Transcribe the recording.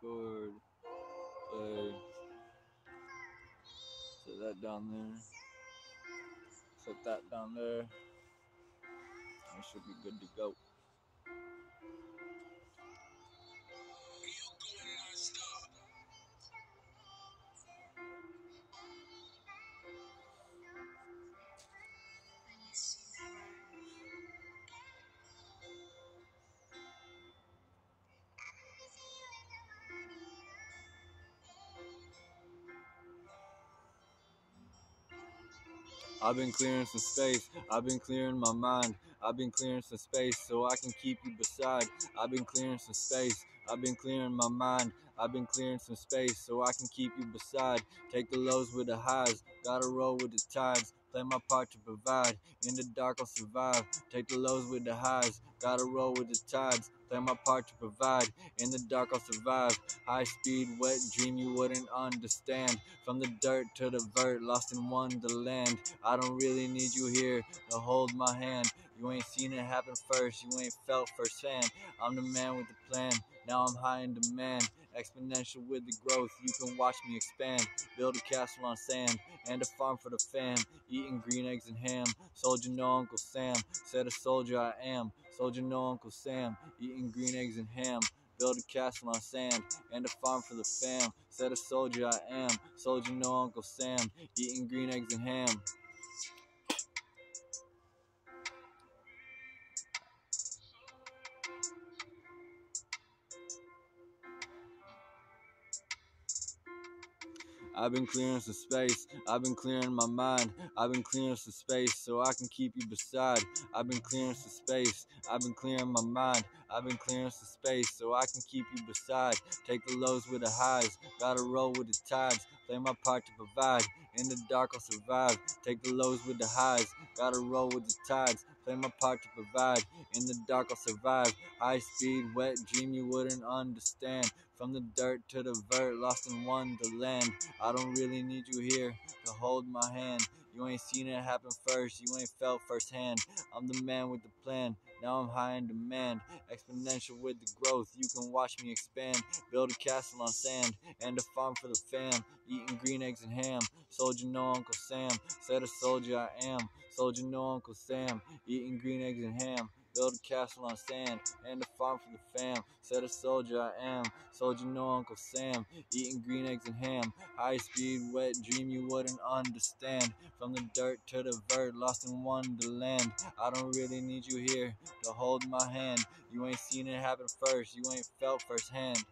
play, set that down there, set that down there. It should be good to go. I've been clearing some space, I've been clearing my mind, I've been clearing some space so I can keep you beside. I've been clearing some space, I've been clearing my mind, I've been clearing some space so I can keep you beside. Take the lows with the highs, gotta roll with the tides. Play my part to provide. In the dark, I'll survive. Take the lows with the highs. Gotta roll with the tides. Play my part to provide. In the dark, I'll survive. High speed, wet dream you wouldn't understand. From the dirt to the vert, lost in wonderland. I don't really need you here to hold my hand. You ain't seen it happen first, you ain't felt firsthand. I'm the man with the plan, now I'm high in demand. Exponential with the growth, you can watch me expand. Build a castle on sand and a farm for the fam. Eating green eggs and ham. Soldier, no Uncle Sam. Said a soldier I am. Soldier, no Uncle Sam. Eating green eggs and ham. Build a castle on sand and a farm for the fam. Said a soldier I am. Soldier, no Uncle Sam. Eating green eggs and ham. I've been clearing some space. I've been clearing my mind. I've been clearing some space so I can keep you beside. I've been clearing some space. I've been clearing my mind. I've been clearing some space so I can keep you beside. Take the lows with the highs. Gotta roll with the tides. Play my part to provide. In the dark, I'll survive. Take the lows with the highs. Gotta roll with the tides. Play my part to provide. In the dark, I'll survive. High speed, wet dream you wouldn't understand. From the dirt to the vert, lost in wonderland. I don't really need you here to hold my hand. You ain't seen it happen first, you ain't felt firsthand. I'm the man with the plan, now I'm high in demand. Exponential with the growth, you can watch me expand. Build a castle on sand and a farm for the fam. Eating green eggs and ham. Soldier, no Uncle Sam. Said a soldier I am. Soldier, no Uncle Sam. Eating green eggs and ham. Build a castle on sand and a farm for the fam. Said a soldier I am. Soldier, no Uncle Sam. Eating green eggs and ham. High speed, wet dream you wouldn't understand. From the dirt to the vert, lost in wonderland. I don't really need you here to hold my hand. You ain't seen it happen first, you ain't felt firsthand.